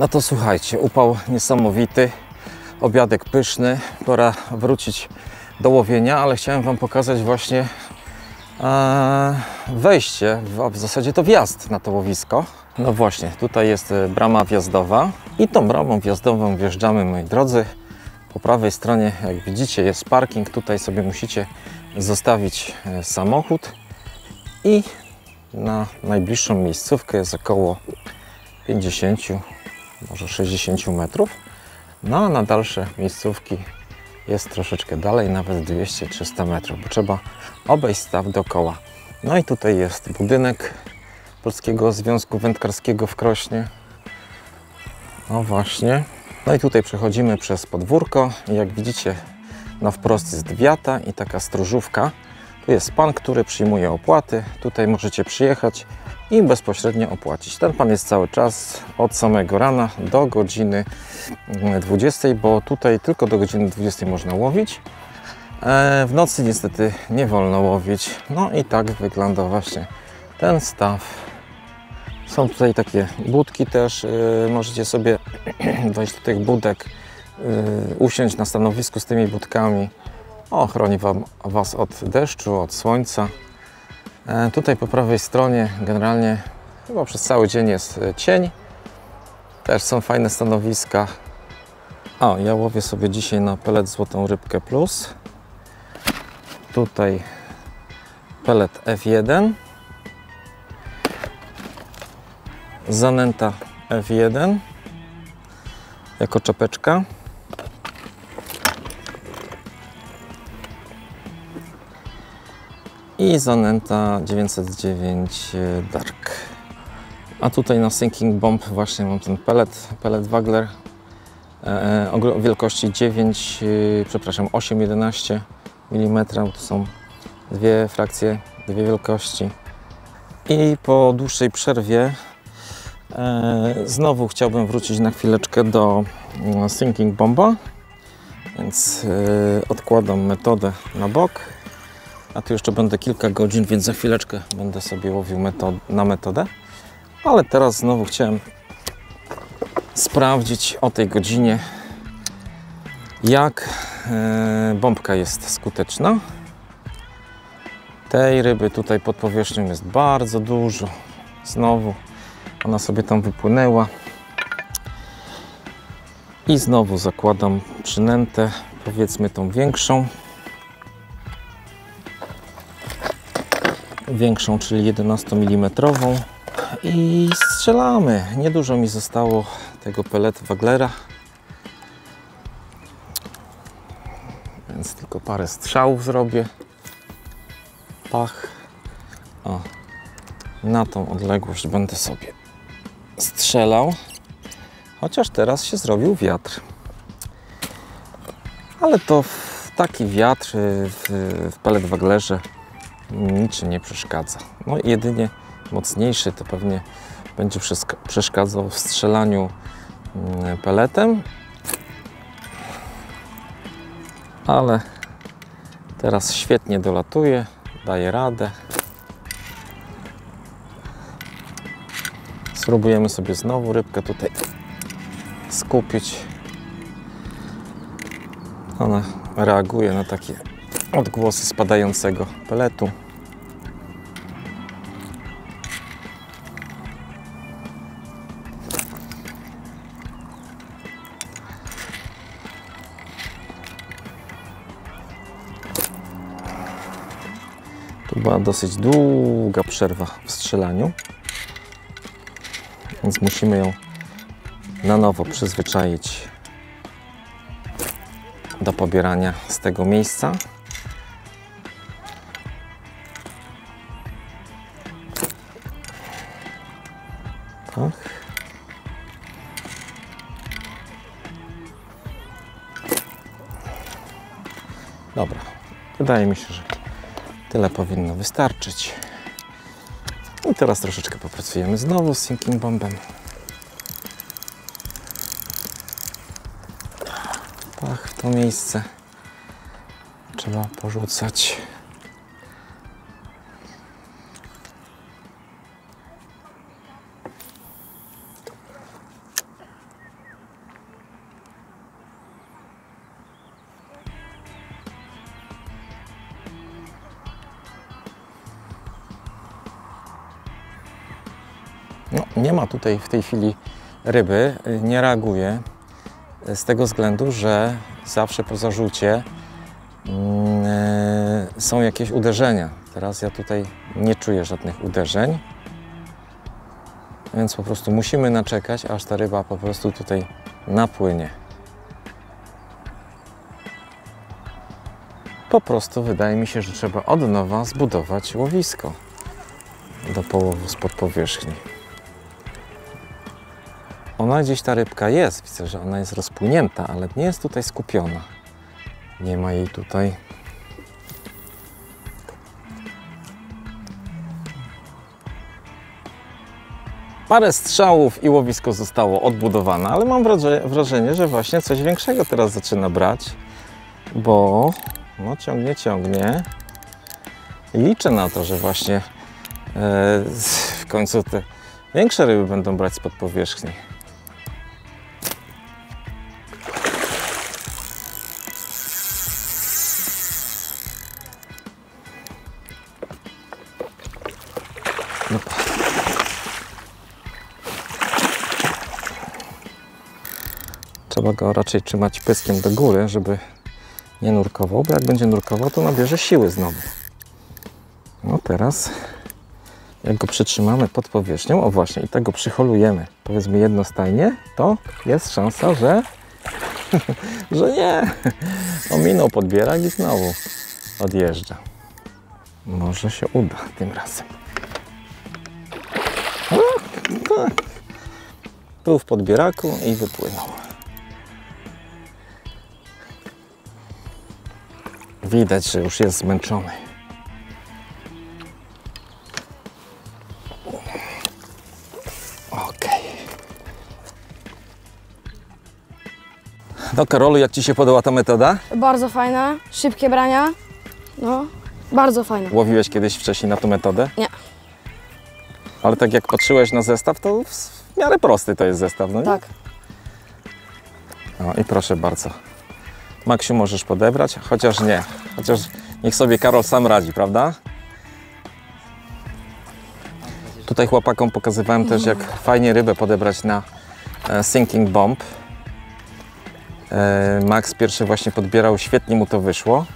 No to słuchajcie, upał niesamowity, obiadek pyszny, pora wrócić do łowienia, ale chciałem Wam pokazać właśnie e, wejście, w, w zasadzie to wjazd na to łowisko. No właśnie, tutaj jest e, brama wjazdowa i tą bramą wjazdową wjeżdżamy, moi drodzy. Po prawej stronie, jak widzicie, jest parking. Tutaj sobie musicie zostawić e, samochód i na najbliższą miejscówkę jest około 50, może 60 metrów. No a na dalsze miejscówki jest troszeczkę dalej, nawet 200-300 metrów, bo trzeba obejść staw dookoła. No i tutaj jest budynek Polskiego Związku Wędkarskiego w Krośnie. No właśnie. No i tutaj przechodzimy przez podwórko jak widzicie na wprost jest wiata i taka stróżówka. Tu jest pan, który przyjmuje opłaty. Tutaj możecie przyjechać i bezpośrednio opłacić. Ten pan jest cały czas od samego rana do godziny 20, bo tutaj tylko do godziny 20 można łowić. E, W nocy niestety nie wolno łowić. No i tak wygląda właśnie ten staw. Są tutaj takie budki też. y, Możecie sobie wejść do tych budek, y, usiąść na stanowisku z tymi budkami. O, chroni wam, Was od deszczu, od słońca. E, Tutaj po prawej stronie generalnie chyba przez cały dzień jest e, cień. Też są fajne stanowiska. O, ja łowię sobie dzisiaj na pelet Złotą Rybkę Plus. Tutaj pelet F1. Zanęta F1 jako czapeczka. I zanęta 909 Dark. A tutaj na Sinking Bomb właśnie mam ten pellet, pellet Wagler e, o wielkości 9, e, przepraszam 8-11 mm. To są dwie frakcje, dwie wielkości. I po dłuższej przerwie e, znowu chciałbym wrócić na chwileczkę do mm, Sinking Bomba. Więc e, odkładam metodę na bok a tu jeszcze będę kilka godzin, więc za chwileczkę będę sobie łowił metod na metodę. Ale teraz znowu chciałem sprawdzić o tej godzinie, jak e, bombka jest skuteczna. Tej ryby tutaj pod powierzchnią jest bardzo dużo. Znowu ona sobie tam wypłynęła. I znowu zakładam przynętę, powiedzmy tą większą. Większą, czyli 11 mm i strzelamy. Niedużo mi zostało tego peletu Waglera, więc tylko parę strzałów zrobię. Pach. O, na tą odległość będę sobie strzelał. Chociaż teraz się zrobił wiatr. Ale to taki wiatr w, w pelet Waglerze niczym nie przeszkadza. No jedynie mocniejszy to pewnie będzie przeszkadzał w strzelaniu mm, peletem. Ale teraz świetnie dolatuje, daje radę. Spróbujemy sobie znowu rybkę tutaj skupić. Ona reaguje na takie odgłosy spadającego peletu. Tu była dosyć długa przerwa w strzelaniu, więc musimy ją na nowo przyzwyczaić do pobierania z tego miejsca. Dobra, wydaje mi się, że tyle powinno wystarczyć. I teraz troszeczkę popracujemy znowu z sinking bombem. Pach w to miejsce trzeba porzucać. No, nie ma tutaj w tej chwili ryby, nie reaguje z tego względu, że zawsze po zarzucie mm, y, są jakieś uderzenia. Teraz ja tutaj nie czuję żadnych uderzeń, więc po prostu musimy naczekać, aż ta ryba po prostu tutaj napłynie. Po prostu wydaje mi się, że trzeba od nowa zbudować łowisko do połowu spod powierzchni. Ona gdzieś ta rybka jest, widzę, że ona jest rozpłynięta, ale nie jest tutaj skupiona. Nie ma jej tutaj. Parę strzałów i łowisko zostało odbudowane, ale mam wraże- wrażenie, że właśnie coś większego teraz zaczyna brać, bo no ciągnie, ciągnie. I liczę na to, że właśnie e, w końcu te większe ryby będą brać spod powierzchni. Trzeba go raczej trzymać pyskiem do góry, żeby nie nurkował, bo jak będzie nurkował, to nabierze siły znowu. No teraz, jak go przytrzymamy pod powierzchnią, o właśnie, i tak go przyholujemy, powiedzmy jednostajnie, to jest szansa, że, że nie. Ominął podbierak i znowu odjeżdża. Może się uda tym razem. Tak. Był w podbieraku i wypłynął. Widać, że już jest zmęczony. Okej. No Karolu, jak Ci się podoba ta metoda? Bardzo fajna, szybkie brania. No, bardzo fajna. Łowiłeś kiedyś wcześniej na tą metodę? Nie. Ale tak jak patrzyłeś na zestaw, to w miarę prosty to jest zestaw, no nie? Tak. No i proszę bardzo. Maksiu, możesz podebrać? Chociaż nie. Chociaż niech sobie Karol sam radzi, prawda? Tutaj chłopakom pokazywałem też, jak fajnie rybę podebrać na e, sinking bomb. E, Max pierwszy właśnie podbierał, świetnie mu to wyszło.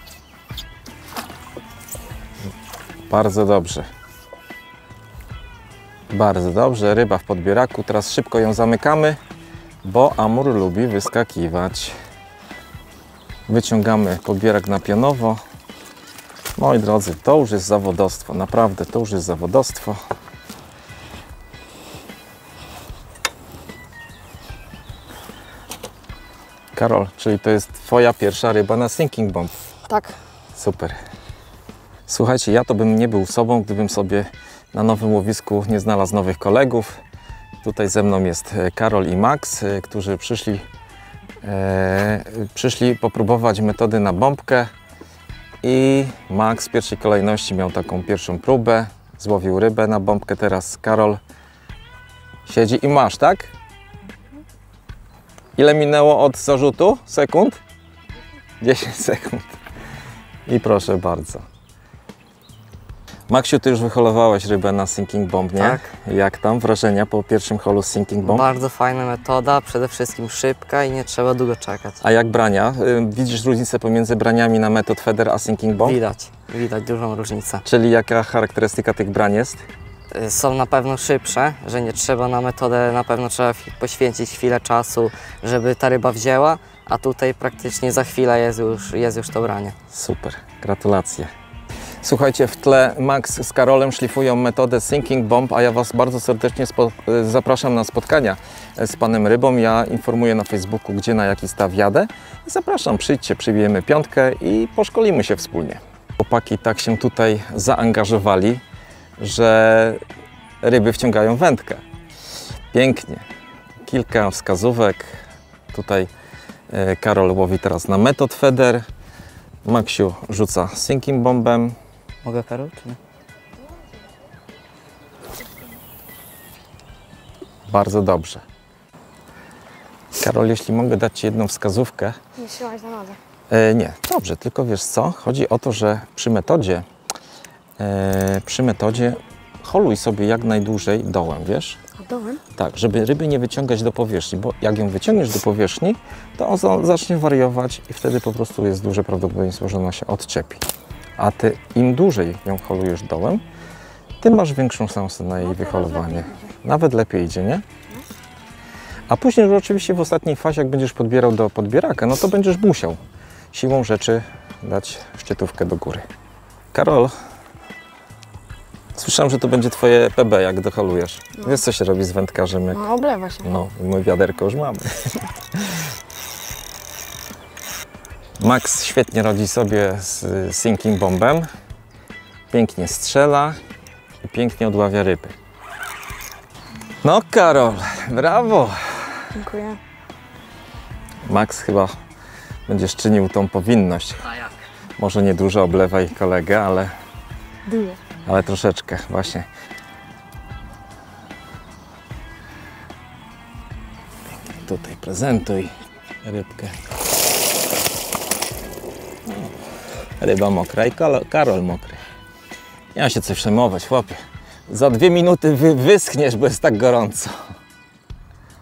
Bardzo dobrze. Bardzo dobrze, ryba w podbieraku. Teraz szybko ją zamykamy, bo amur lubi wyskakiwać. Wyciągamy podbierak na pionowo. Moi drodzy, to już jest zawodostwo, naprawdę to już jest zawodostwo. Karol, czyli to jest Twoja pierwsza ryba na sinking bomb. Tak. Super. Słuchajcie, ja to bym nie był sobą, gdybym sobie na nowym łowisku nie znalazł nowych kolegów. Tutaj ze mną jest Karol i Max, e, którzy przyszli, przyszli popróbować metody na bombkę. I Max w pierwszej kolejności miał taką pierwszą próbę, złowił rybę na bombkę. Teraz Karol siedzi i masz, tak? Ile minęło od zarzutu? Sekund? 10 sekund. I proszę bardzo. Maksiu, ty już wyholowałeś rybę na sinking bomb, nie? Tak. Jak tam wrażenia po pierwszym holu z sinking bomb? Bardzo fajna metoda, przede wszystkim szybka i nie trzeba długo czekać. A jak brania? Y, Widzisz różnicę pomiędzy braniami na metod Feder a sinking bomb? Widać, widać dużą różnicę. Czyli jaka charakterystyka tych brań jest? Y, Są na pewno szybsze, że nie trzeba na metodę, na pewno trzeba poświęcić chwilę czasu, żeby ta ryba wzięła, a tutaj praktycznie za chwilę jest już, jest już to branie. Super, gratulacje. Słuchajcie, w tle Max z Karolem szlifują metodę Sinking Bomb, a ja Was bardzo serdecznie y, zapraszam na spotkania y, z Panem Rybą. Ja informuję na Facebooku, gdzie na jaki staw jadę. Zapraszam, przyjdźcie, przybijemy piątkę i poszkolimy się wspólnie. Chłopaki tak się tutaj zaangażowali, że ryby wciągają wędkę. Pięknie. Kilka wskazówek. Tutaj y, Karol łowi teraz na metod Feder. Maksiu rzuca sinking bombem. Mogę Karol, czy nie? Bardzo dobrze. Karol, jeśli mogę dać Ci jedną wskazówkę. Nie trzymać na nodze. E, nie, dobrze, tylko wiesz co? Chodzi o to, że przy metodzie, e, przy metodzie holuj sobie jak najdłużej dołem, wiesz? dołem? Tak, żeby ryby nie wyciągać do powierzchni, bo jak ją wyciągniesz do powierzchni, to on za- zacznie wariować i wtedy po prostu jest duże prawdopodobieństwo, że ona się odczepi. A ty im dłużej ją holujesz dołem, tym masz większą szansę na jej wyholowanie. Nawet lepiej idzie, nie? A później już oczywiście w ostatniej fazie, jak będziesz podbierał do podbieraka, no to będziesz musiał siłą rzeczy dać szczytówkę do góry. Karol, słyszałem, że to będzie twoje PB, jak doholujesz. Wiesz, co się robi z wędkarzem, jak No, oblewa się. no, i moje wiaderko już mamy. Max świetnie radzi sobie z sinking bombem. Pięknie strzela i pięknie odławia ryby. No Karol, brawo! Dziękuję. Max chyba będziesz czynił tą powinność. A jak? Może nie dużo oblewaj kolegę, ale, Dużo. ale troszeczkę właśnie. Pięknie tutaj prezentuj rybkę. Ryba mokra i Karol mokry. Nie ma się co przejmować, chłopie. Za dwie minuty wy, wyschniesz, bo jest tak gorąco.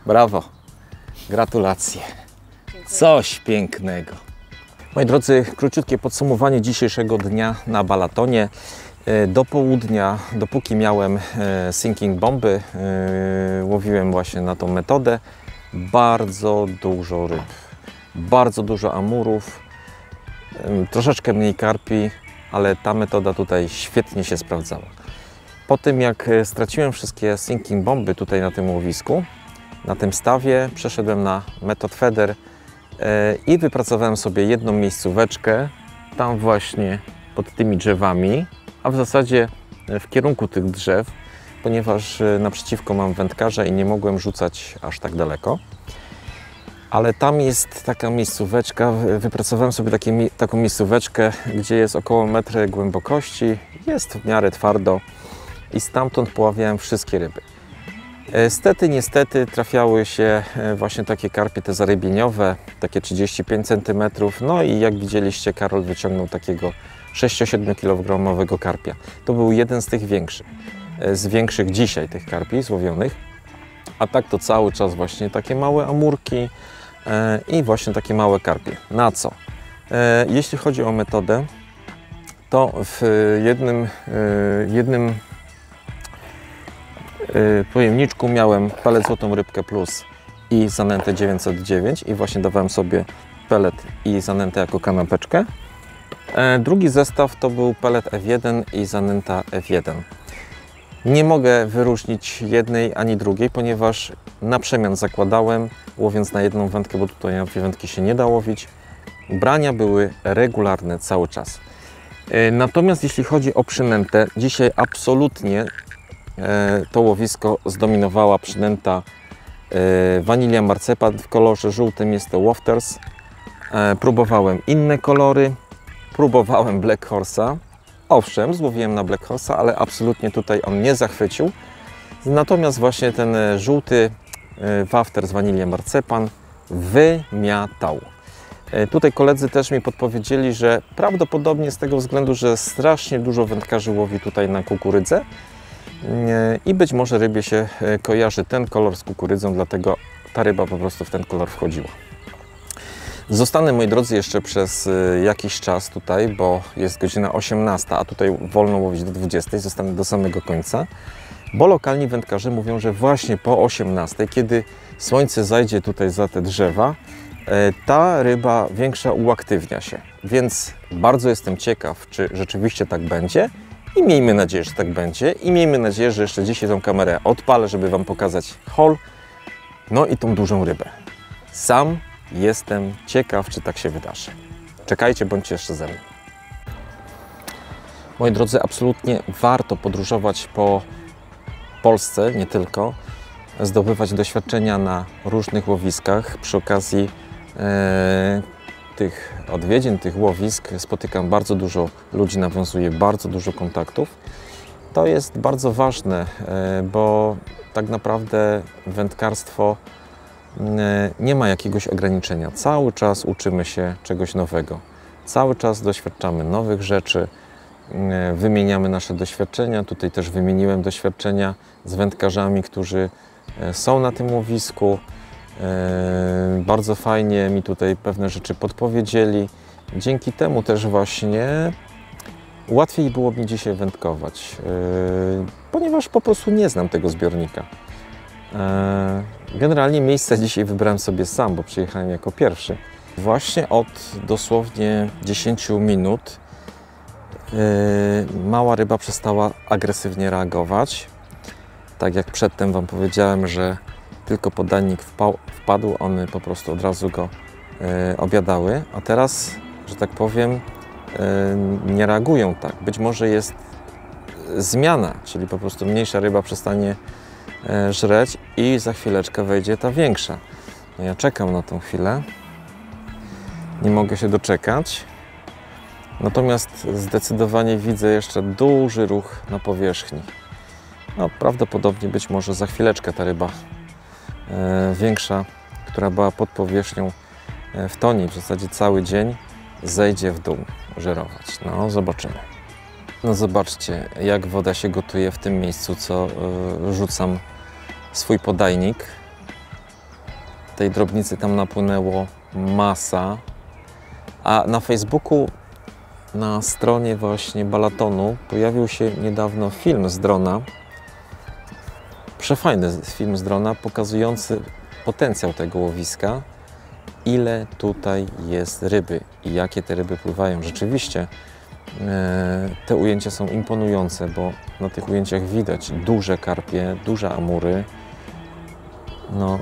Brawo. Gratulacje. Coś pięknego. Moi drodzy, króciutkie podsumowanie dzisiejszego dnia na balatonie. E, Do południa, dopóki miałem e, sinking bomby, e, łowiłem właśnie na tą metodę. Bardzo dużo ryb, bardzo dużo amurów, troszeczkę mniej karpi, ale ta metoda tutaj świetnie się sprawdzała. Po tym jak e, straciłem wszystkie sinking bomby tutaj na tym łowisku, na tym stawie, przeszedłem na metod feder E, i wypracowałem sobie jedną miejscóweczkę tam właśnie pod tymi drzewami, a w zasadzie e, w kierunku tych drzew, ponieważ naprzeciwko mam wędkarza i nie mogłem rzucać aż tak daleko. Ale tam jest taka miejscóweczka, wy- wypracowałem sobie takie, taką miejscóweczkę, gdzie jest około metry głębokości, jest w miarę twardo i stamtąd poławiałem wszystkie ryby. E, Stety, niestety trafiały się e, właśnie takie karpie te zarybieniowe, takie 35 cm. No i jak widzieliście, Karol wyciągnął takiego 6-7 kg karpia. To był jeden z tych większych, e, z większych dzisiaj tych karpi złowionych. A tak to cały czas właśnie takie małe amurki i właśnie takie małe karpie. Na co? E, Jeśli chodzi o metodę, to w jednym, e, jednym pojemniczku miałem pelet Złotą Rybkę Plus i zanętę 909 i właśnie dawałem sobie pelet i zanętę jako kanapeczkę. E, drugi zestaw to był pelet F1 i zanęta F1. Nie mogę wyróżnić jednej ani drugiej, ponieważ na przemian zakładałem, łowiąc na jedną wędkę, bo tutaj na dwie wędki się nie da łowić. Brania były regularne cały czas. E, Natomiast jeśli chodzi o przynętę, dzisiaj absolutnie E, to łowisko zdominowała przynęta e, wanilia marcepan w kolorze żółtym jest to Wafters. E, Próbowałem inne kolory, próbowałem Black Horse'a. Owszem, złowiłem na Black Horse'a, ale absolutnie tutaj on nie zachwycił. Natomiast właśnie ten e, żółty e, Wafters wanilia marcepan wymiatał. E, Tutaj koledzy też mi podpowiedzieli, że prawdopodobnie z tego względu, że strasznie dużo wędkarzy łowi tutaj na kukurydzę, I być może rybie się kojarzy ten kolor z kukurydzą, dlatego ta ryba po prostu w ten kolor wchodziła. Zostanę, moi drodzy, jeszcze przez e, jakiś czas tutaj, bo jest godzina 18, a tutaj wolno łowić do 20, zostanę do samego końca, bo lokalni wędkarze mówią, że właśnie po 18, kiedy słońce zajdzie tutaj za te drzewa, e, ta ryba większa uaktywnia się. Więc bardzo jestem ciekaw, czy rzeczywiście tak będzie i miejmy nadzieję, że tak będzie. I miejmy nadzieję, że jeszcze dzisiaj tą kamerę odpalę, żeby Wam pokazać hol, no i tą dużą rybę. Sam jestem ciekaw, czy tak się wydarzy. Czekajcie, bądźcie jeszcze ze mną. Moi drodzy, absolutnie warto podróżować po Polsce, nie tylko, zdobywać doświadczenia na różnych łowiskach. Przy okazji e, tych odwiedzin, tych łowisk spotykam bardzo dużo ludzi, nawiązuję bardzo dużo kontaktów. To jest bardzo ważne, e, bo tak naprawdę wędkarstwo nie ma jakiegoś ograniczenia. Cały czas uczymy się czegoś nowego. Cały czas doświadczamy nowych rzeczy, e, wymieniamy nasze doświadczenia. Tutaj też wymieniłem doświadczenia z wędkarzami, którzy e, są na tym łowisku. E, Bardzo fajnie mi tutaj pewne rzeczy podpowiedzieli. Dzięki temu też właśnie łatwiej było mi dzisiaj wędkować, e, ponieważ po prostu nie znam tego zbiornika. Generalnie miejsce dzisiaj wybrałem sobie sam, bo przyjechałem jako pierwszy. Właśnie od dosłownie 10 minut yy, mała ryba przestała agresywnie reagować. Tak jak przedtem Wam powiedziałem, że tylko podannik wpał, wpadł, one po prostu od razu go yy, obiadały, a teraz, że tak powiem, yy, nie reagują tak. Być może jest zmiana, czyli po prostu mniejsza ryba przestanie żreć i za chwileczkę wejdzie ta większa. No ja czekam na tą chwilę. Nie mogę się doczekać. Natomiast zdecydowanie widzę jeszcze duży ruch na powierzchni. No, prawdopodobnie być może za chwileczkę ta ryba e, większa, która była pod powierzchnią e, w tonie w zasadzie cały dzień, zejdzie w dół żerować. No, zobaczymy. No zobaczcie, jak woda się gotuje w tym miejscu, co y, rzucam swój podajnik. Tej drobnicy tam napłynęło masa. A na Facebooku, na stronie właśnie Balatonu, pojawił się niedawno film z drona. Przefajny film z drona, pokazujący potencjał tego łowiska. Ile tutaj jest ryby i jakie te ryby pływają. Rzeczywiście E, te ujęcia są imponujące, bo na tych ujęciach widać duże karpie, duże amury. No,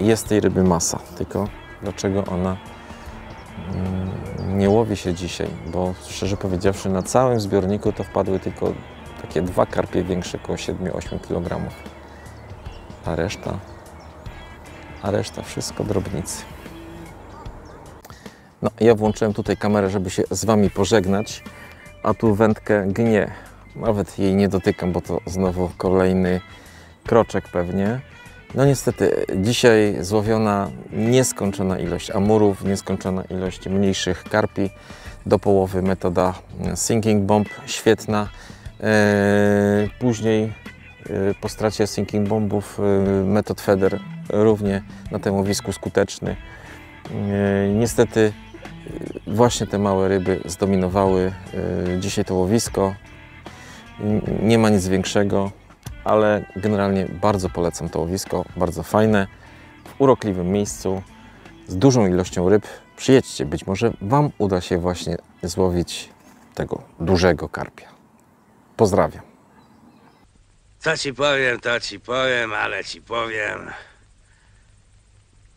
jest tej ryby masa, tylko dlaczego ona mm, nie łowi się dzisiaj? Bo szczerze powiedziawszy, na całym zbiorniku to wpadły tylko takie dwa karpie większe, około 7-8 kg. A reszta, a reszta wszystko drobnicy. No, ja włączyłem tutaj kamerę, żeby się z Wami pożegnać, a tu wędkę gnie. Nawet jej nie dotykam, bo to znowu kolejny kroczek pewnie. No niestety, dzisiaj złowiona nieskończona ilość amurów, nieskończona ilość mniejszych karpi. Do połowy metoda sinking bomb, świetna. Eee, Później e, po stracie sinking bombów e, metod feeder równie na tym łowisku skuteczny. E, Niestety e, właśnie te małe ryby zdominowały e, dzisiaj to łowisko. Nie ma nic większego, ale generalnie bardzo polecam to łowisko, bardzo fajne, w urokliwym miejscu, z dużą ilością ryb. Przyjedźcie, być może Wam uda się właśnie złowić tego dużego karpia. Pozdrawiam. Co ci powiem, to ci powiem, ale ci powiem.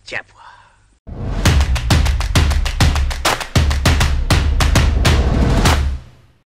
Ciepło.